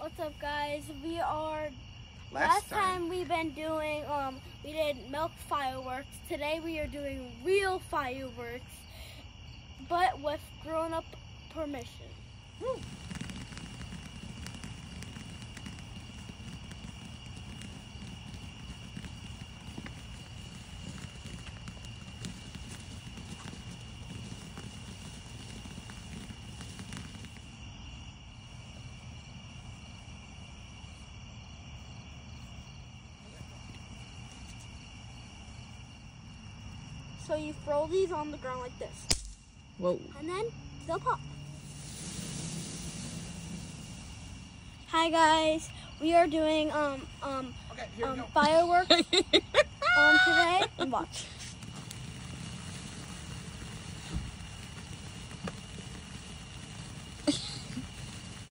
What's up, guys? We are. Last, time. we've been doing um we did milk fireworks. Today we are doing real fireworks, but with grown up permission. So you throw these on the ground like this, Whoa. and then they'll pop. Hi guys, we are doing um um Okay, here um go. fireworks um today. And watch.